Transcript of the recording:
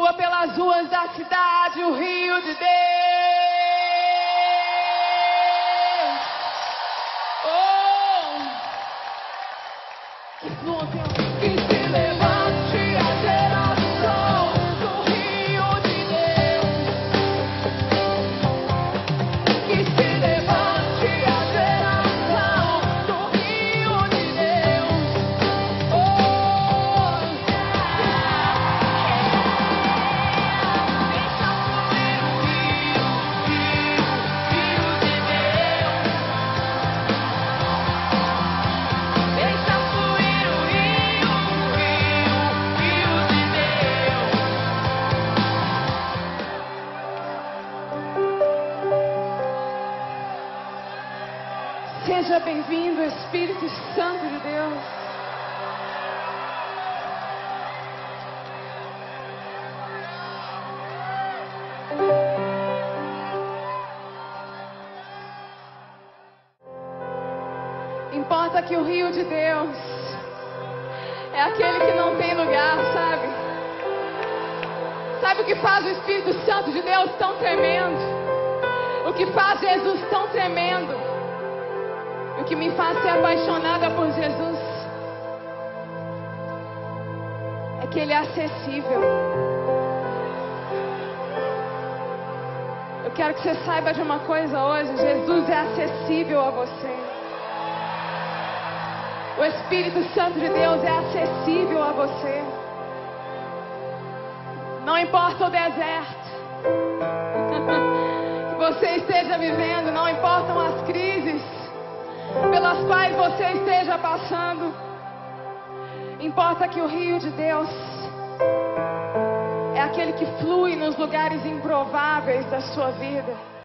flua pelas ruas da cidade o rio de Deus. Seja bem-vindo, Espírito Santo de Deus. Importa que o rio de Deus é aquele que não tem lugar, sabe? Sabe o que faz o Espírito Santo de Deus tão tremendo? O que faz Jesus tão tremendo? Que me faz ser apaixonada por Jesus é que Ele é acessível. Eu quero que você saiba de uma coisa hoje: Jesus é acessível a você. O Espírito Santo de Deus é acessível a você. Não importa o deserto que você esteja vivendo, não importam as crises quais você esteja passando. Importa que o rio de Deus é aquele que flui nos lugares improváveis da sua vida.